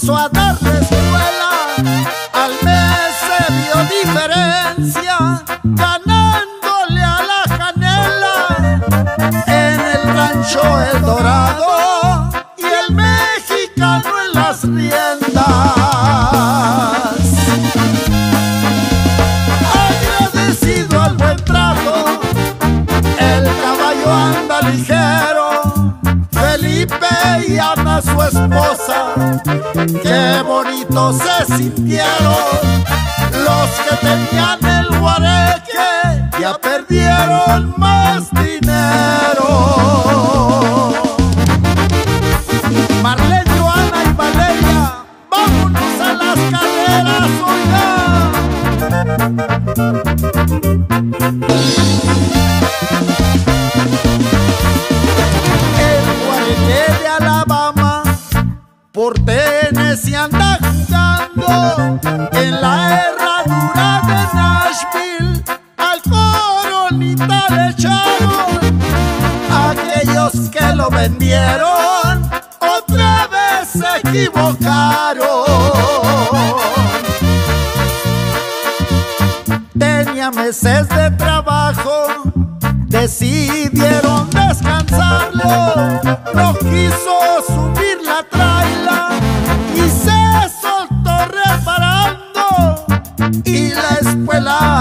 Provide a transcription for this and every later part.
comenzó cimetière. aquellos que lo vendieron, otra vez se equivocaron. Tenía meses de trabajo, decidieron descansarlo, no quiso subir la traila y se soltó reparando y la escuela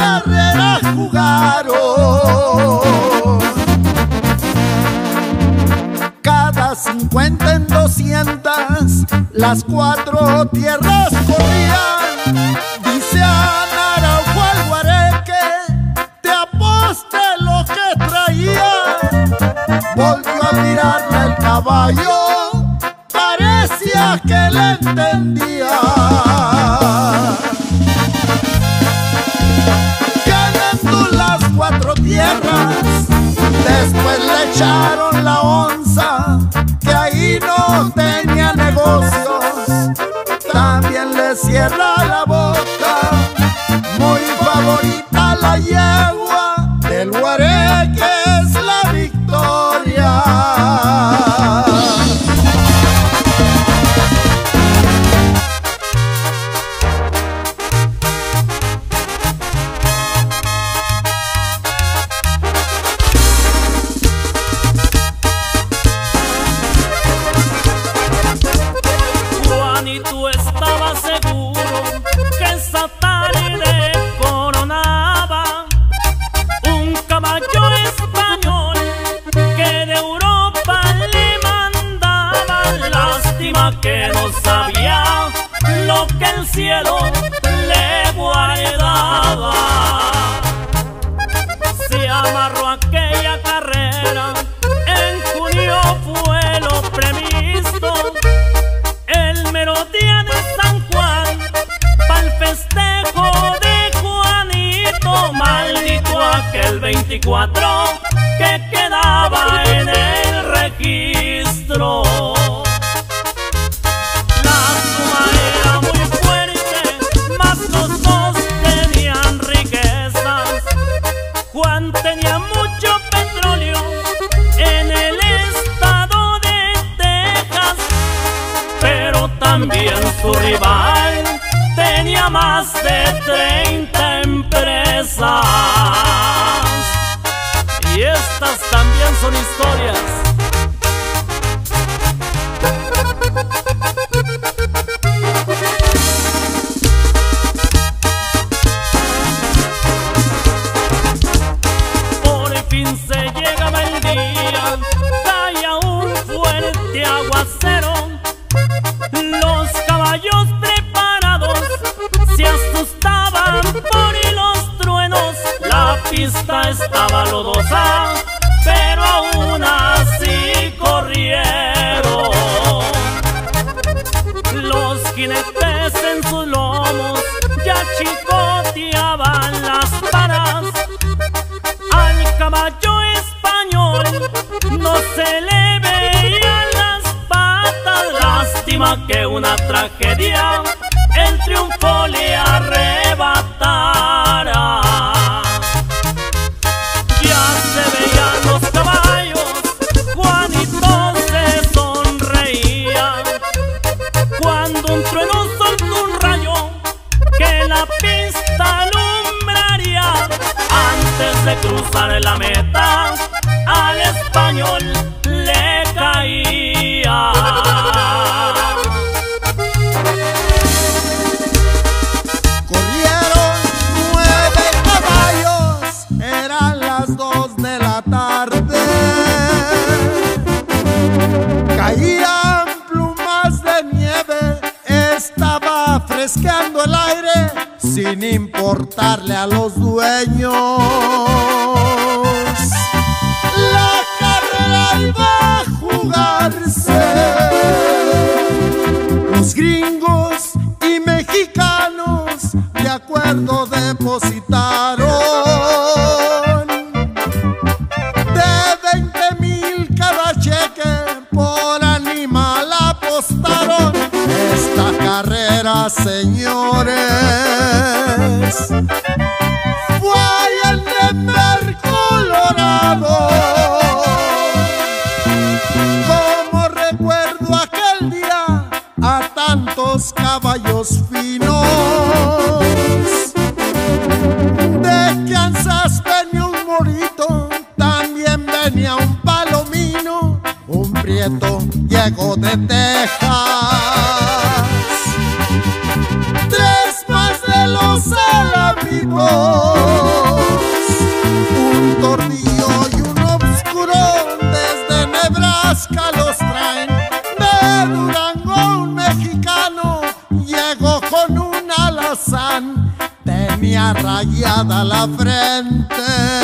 carreras jugaron. Cada 50 en 200, las cuatro tierras corrían. la onza, que ahí no tenía negocios. También le cierran. 24 no se le veían las patas. Lástima que una tragedia el triunfo le arrebatara. Ya se veían los caballos, Juanito se sonreía. Cuando un trueno soltó un rayo que la pista alumbraría. Antes de cruzar la meta, español le caía. Corrieron nueve caballos, eran las dos de la tarde. Caían plumas de nieve, estaba fresqueando el aire sin importarle a los dueños. Los gringos y mexicanos de acuerdo depositaron. De 20 mil cada cheque por animal apostaron. Esta carrera señores de Texas. Tres más de los alamitos un tordillo y un obscuro desde Nebraska los traen. De Durango un mexicano llegó con un alazán, tenía rayada la frente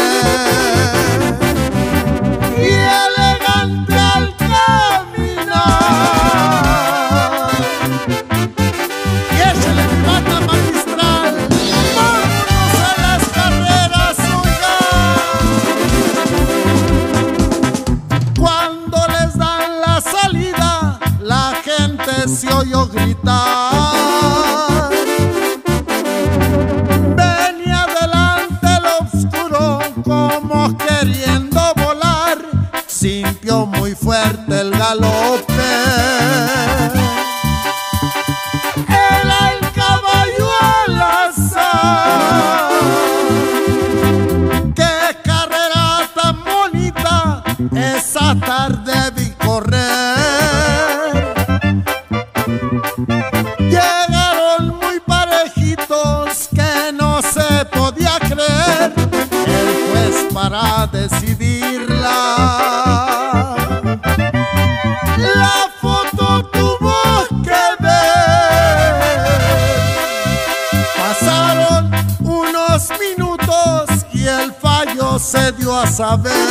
se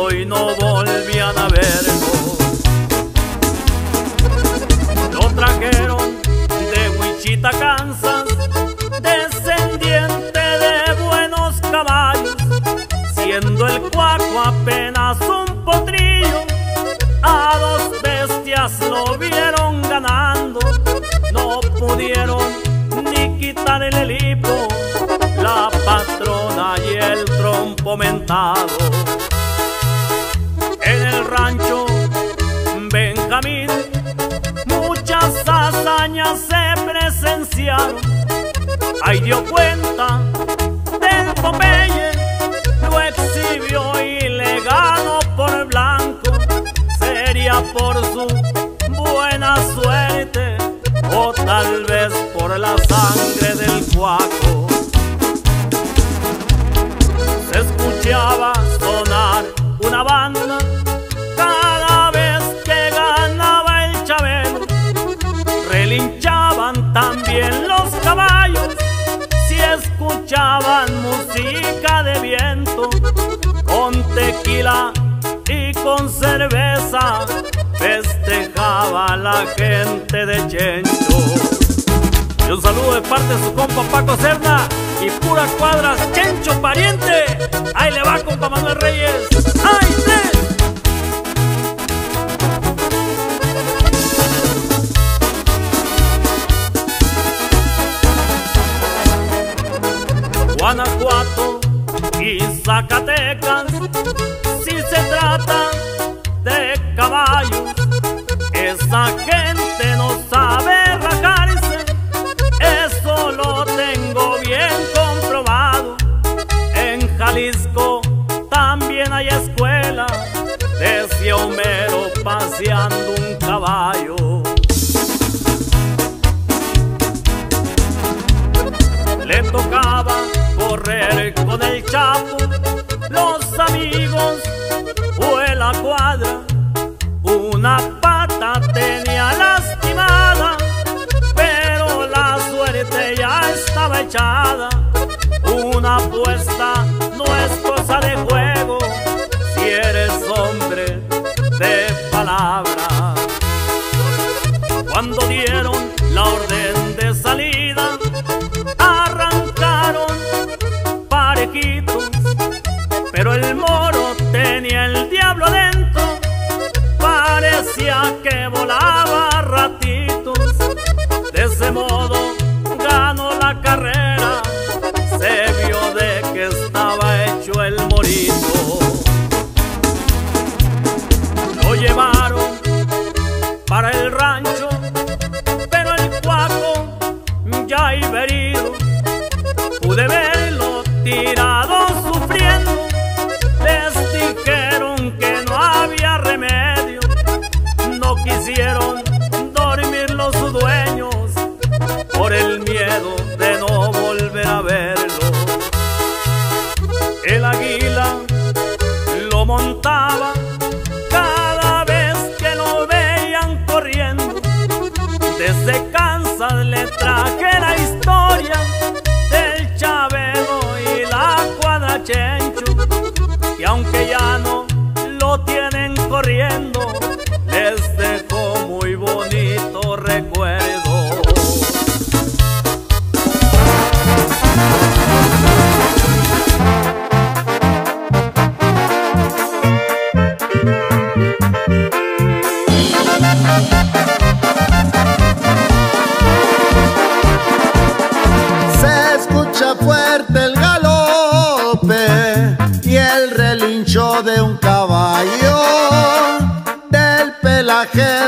poquito y no volvían a verlo. Lo trajeron de Wichita, Kansas descendiente de buenos caballos siendo el cuaco apenas un potrillo. A dos bestias lo vieron ganando no pudieron ni quitar el hipo la patrona y el trompo mentado hazañas se presenciaron ahí dio cuenta del Popeye lo exhibió y le ganó por blanco. Sería por su buena suerte o tal vez por la sangre del cuaco. Se escuchaba sonar una banda relinchaban también los caballos si escuchaban música de viento con tequila y con cerveza festejaba la gente de Chencho. Y un saludo de parte de su compa Paco Cerna y pura cuadras Chencho pariente. Ahí le va compa Manuel Reyes. ¡Ay, Guanajuato y Zacatecas, si se trata de caballos, esa gente no sabe los amigos fue la cuadra, una pata tenía lastimada, pero la suerte ya estaba echada, una apuesta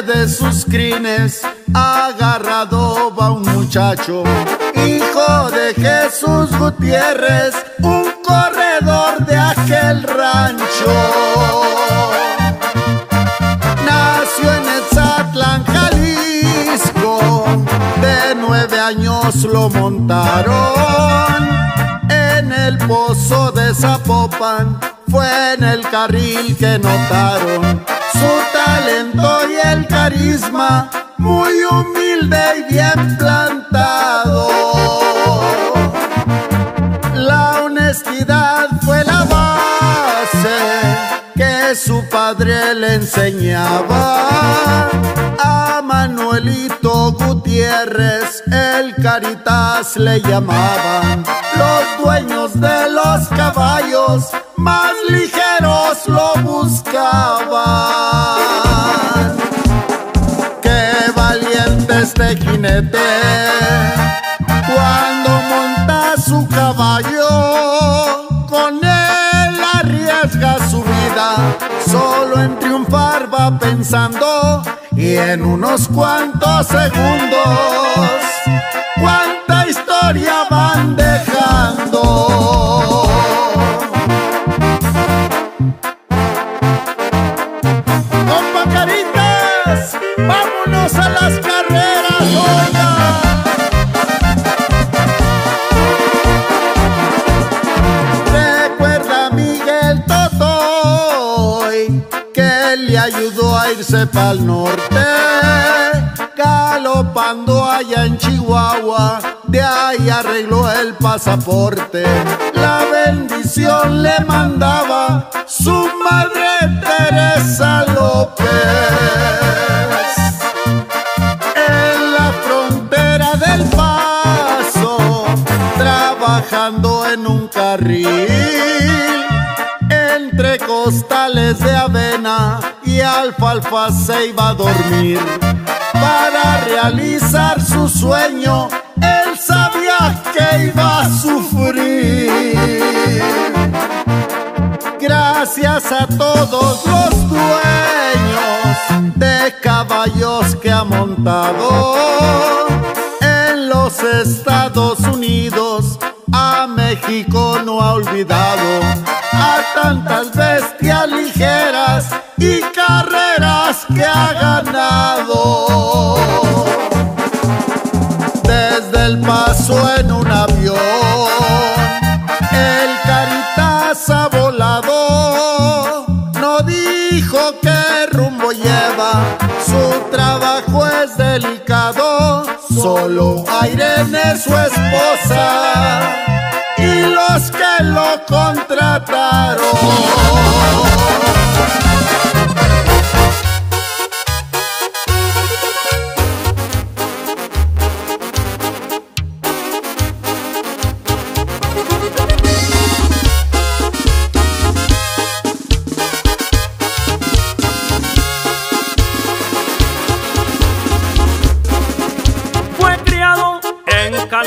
de sus crines agarrado va un muchacho, hijo de Jesús Gutiérrez, un corredor el rancho. Nació en Etzatlán, Jalisco, de nueve años lo montaron en el pozo de Zapopan. Fue en el carril que notaron talento y el carisma, muy humilde y bien plantado. La honestidad fue la base que su padre le enseñaba. A Manuelito Gutiérrez, el Caritas le llamaban. Los dueños cuando monta su caballo, con él arriesga su vida, solo en triunfar va pensando y en unos cuantos segundos, cuánta historia van dejando. Irse pa'l norte, galopando allá en Chihuahua, de ahí arregló el pasaporte. La bendición le mandaba su madre Teresa López. En la frontera del paso, trabajando en un carril entre costales de avena alfalfa se iba a dormir. Para realizar su sueño, él sabía que iba a sufrir. Gracias a todos los dueños de caballos que ha montado en los Estados Unidos, a México no ha olvidado a tantas bestias que ha ganado. Desde el paso en un avión, el Caritas ha volado. No dijo qué rumbo lleva, su trabajo es delicado. Solo a Irene, su esposa, y los que lo contrataron.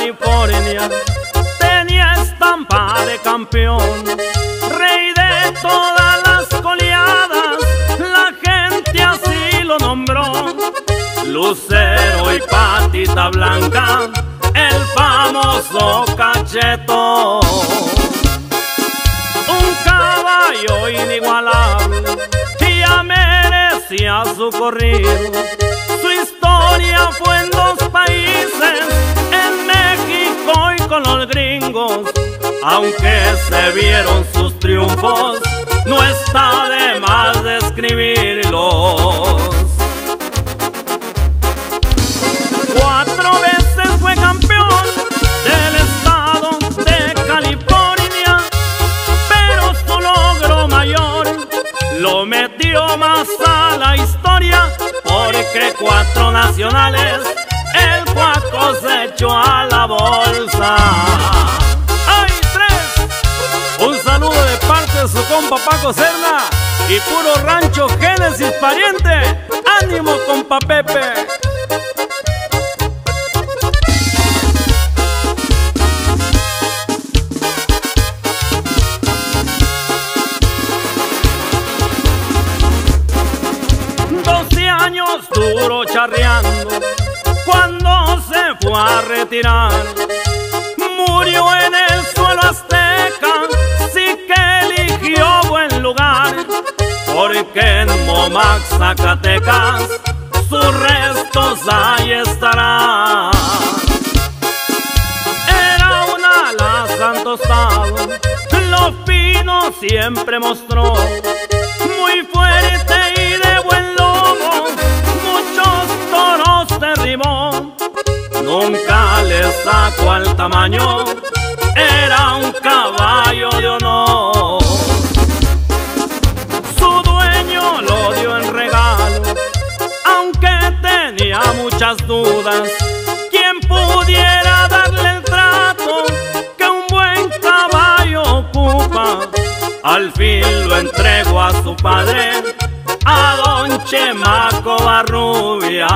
California, tenía estampa de campeón, rey de todas las coleadas, la gente así lo nombró. Lucero y patita blanca, el famoso cacheto. Un caballo inigualable, que ya merecía su corrido. Su historia fue en dos países, con los gringos. Aunque se vieron sus triunfos, no está de más describirlos. Cuatro veces fue campeón del estado de California, pero su logro mayor lo metió más a la historia, porque cuatro nacionales el cuaco se echó a la bolsa. Parte de su compa Paco Serna y puro rancho Génesis pariente. ¡Ánimo, compa Pepe! Doce años duro charreando cuando se fue a retirar. Tomac, Zacatecas, sus restos ahí estarán. Era una ala tostado, los pinos siempre mostró, muy fuerte y de buen lobo, muchos toros derribó, nunca le sacó al tamaño, era un caballo de honor. Muchas dudas. ¿Quién pudiera darle el trato que un buen caballo ocupa? Al fin lo entrego a su padre, a don Chemaco Barrubias.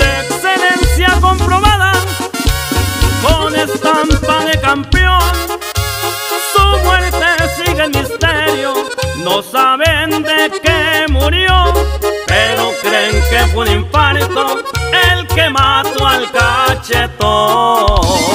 De excelencia comprobada, con estampa de campeón, su muerte sigue el misterio, no saben de qué murió, pero creen que fue un infarto el que mató al cachetón.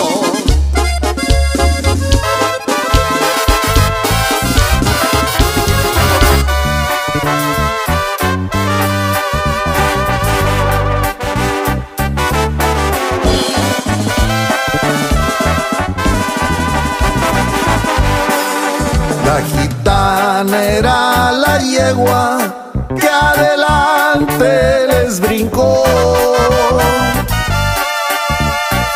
Era la yegua que adelante les brincó.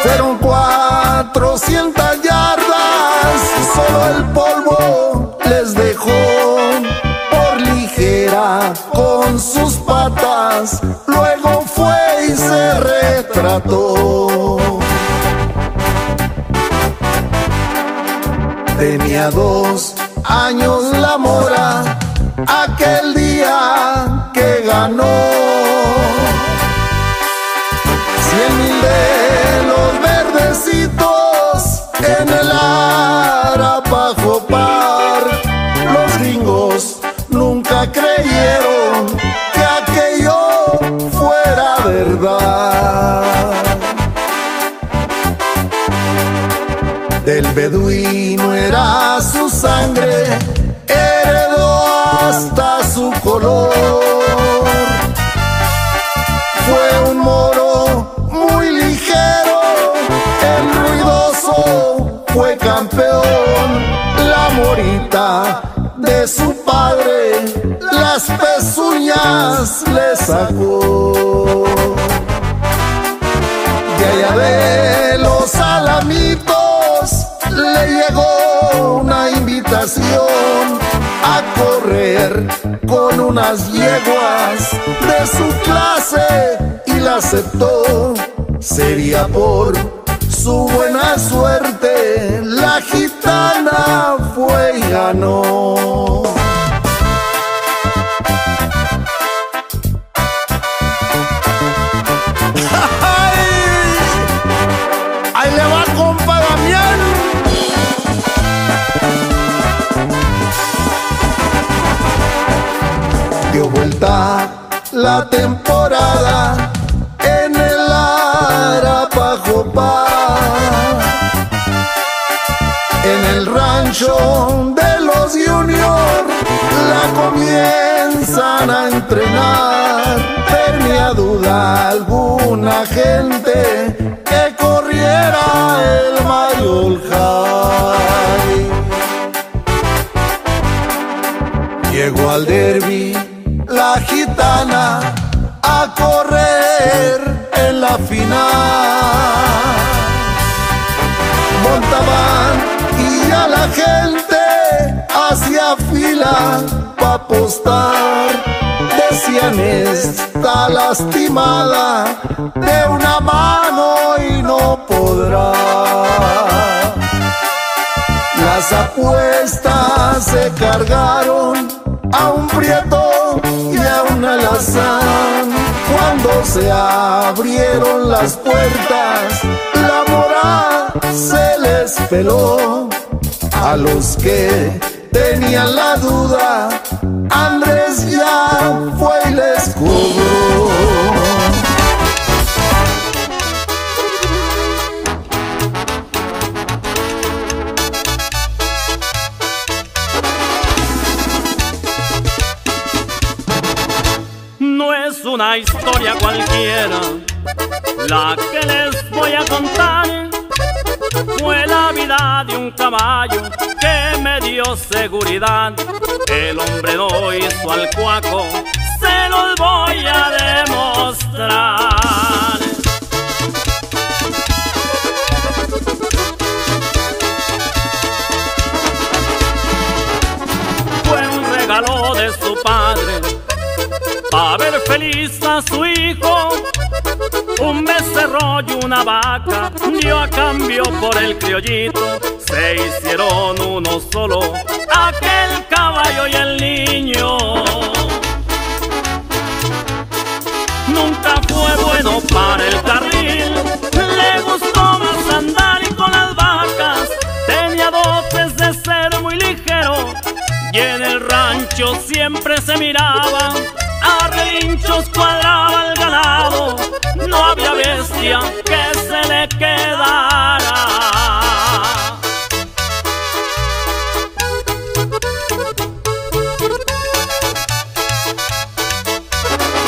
Fueron cuatrocientas yardas, solo el polvo les dejó por ligera con sus patas. Luego fue y se retrató. Tenía dos años la mora aquel día que ganó. Cien mil de los verdecitos en el Arapajo Par. Los gringos nunca creyeron que aquello fuera verdad. Del beduino era su sangre su padre las pezuñas le sacó. De allá de los alamitos le llegó una invitación a correr con unas yeguas de su clase y la aceptó. Sería por su buena suerte, la gitana fue y ganó. Ahí le va compa Damián. Dio vuelta la temporada en el Arapajopá. En el rancho de los Junior la comienzan a entrenar. Tenía duda alguna gente que corriera el Mayol High. Llegó al derby la gitana a correr en la final. Montaban y a la gente hacía fila pa' apostar. Decían está lastimada de una mano y no podrá. Las apuestas se cargaron a un prieto y a un alazán. Cuando se abrieron las puertas, la mora se les peló a los que tenían la duda, Andrés ya fue y les cobró. No es una historia cualquiera la que les voy a contar fue la vida de un caballo que me dio seguridad. El hombre no hizo al cuaco, se los voy a demostrar. Fue un regalo de su padre para ver feliz a su hijo. Un becerro y una vaca dio a cambio por el criollito. Se hicieron uno solo, aquel caballo y el niño. Nunca fue bueno para el carril, le gustó más andar y con las vacas. Tenía dotes de ser muy ligero y en el rancho siempre se miraba a relinchos cuadraba el ganado, no había bestia que se le quedara.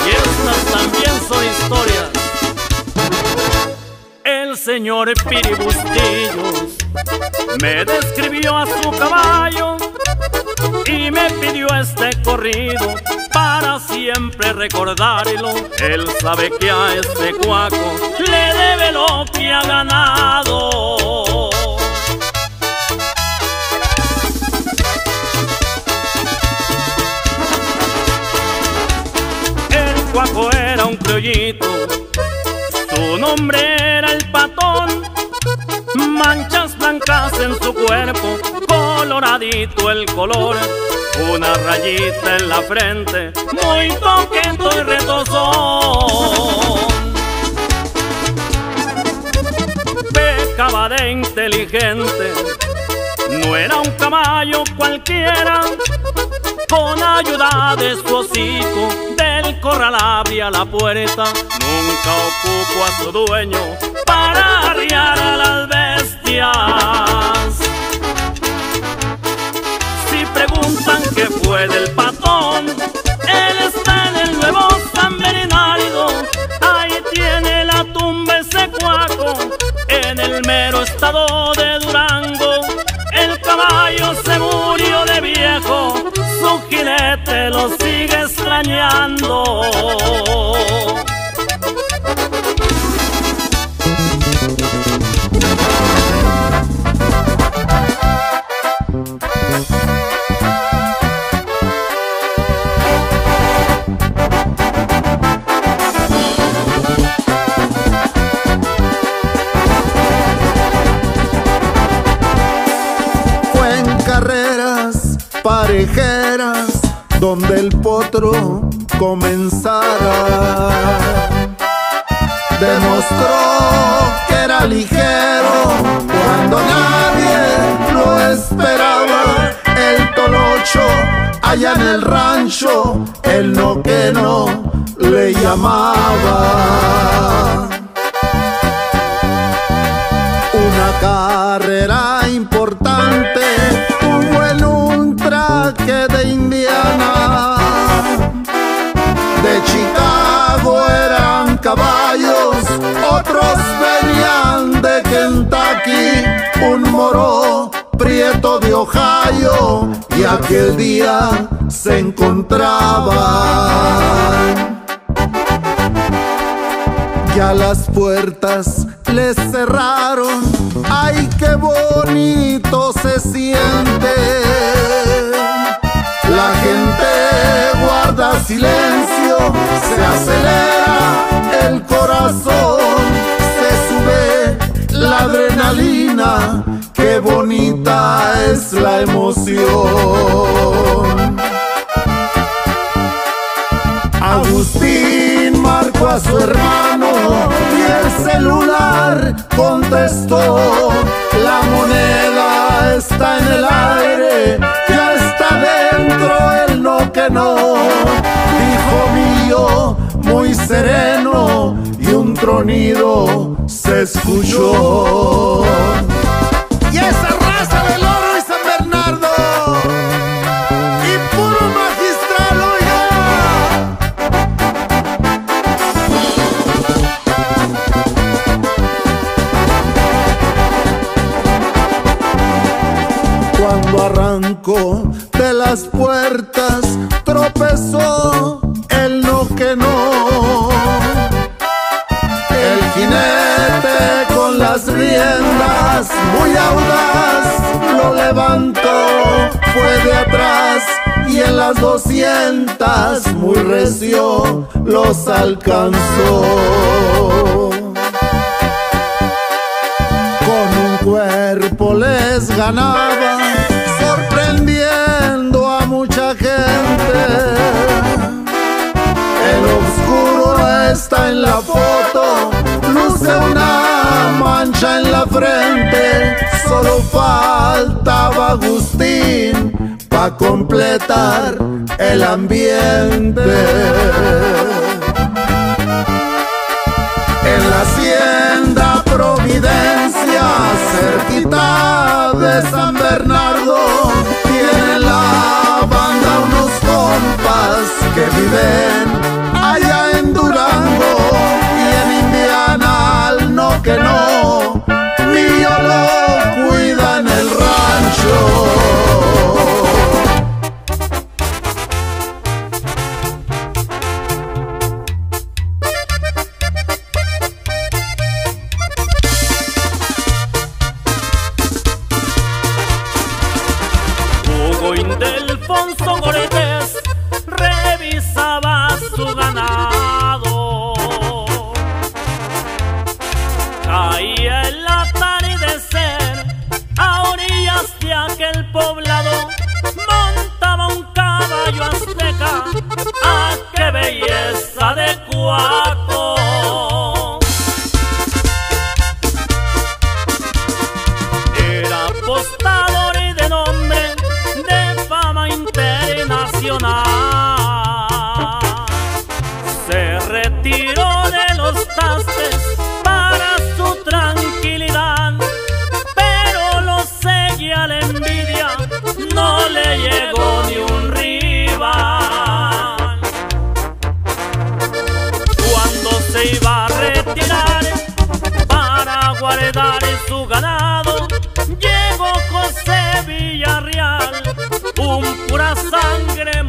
Y estas también son historias. El señor Piribustillos me describió a su caballo y me pidió este corrido para siempre recordarlo. Él sabe que a este cuaco le debe lo que ha ganado. El cuaco era un criollito, su nombre era el patón, manchas blancas en su cuerpo, coloradito el color una rayita en la frente, muy coqueto y retozón. Pecaba de inteligente, no era un caballo cualquiera, con ayuda de su hocico, del corral abría la puerta, nunca ocupó a su dueño para arriar a las bestias qué fue del patón. Él está en el nuevo San Bernardo, ahí tiene la tumba ese cuaco, en el mero estado de Durango. El caballo se murió de viejo, su jinete lo sigue extrañando. Parejeras donde el potro comenzara. Demostró que era ligero cuando nadie lo esperaba. El tolocho allá en el rancho, el no que no le llamaba. Una carrera importante Kentucky, un moro prieto de Ohio y aquel día se encontraban. Ya las puertas les cerraron, ay qué bonito se siente. La gente guarda silencio, se acelera emoción. Agustín marcó a su hermano y el celular contestó. La moneda está en el aire, ya está dentro el no que no. Hijo mío, muy sereno y un tronido se escuchó. Las puertas tropezó el no que no. El jinete con las riendas muy audaz lo levantó, fue de atrás y en las doscientas muy recio los alcanzó. Con un cuerpo les ganaba, El oscuro está en la foto, luce una mancha en la frente, solo faltaba Agustín pa' completar el ambiente. En la hacienda Providencia, cerquita de San Bernardo, que viven allá en Durango y en Indiana al no que no, mío lo cuida en el rancho. Guardar su ganado, llegó José Villarreal, un pura sangre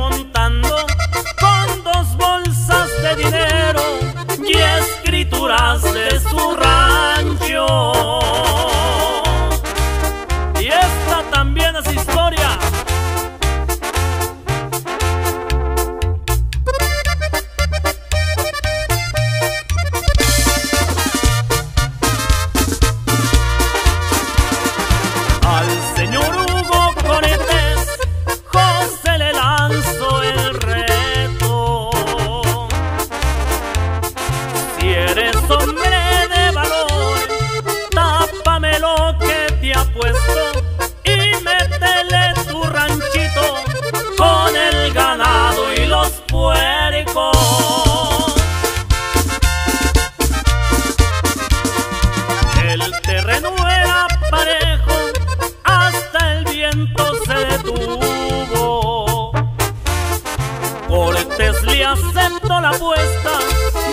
Le aceptó la apuesta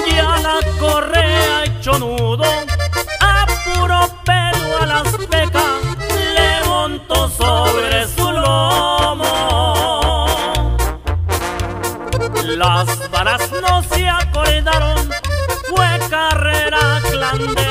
y a la correa echó nudo. A puro pelo a las pecas le montó sobre su lomo. Las varas no se acordaron, fue carrera clandestina.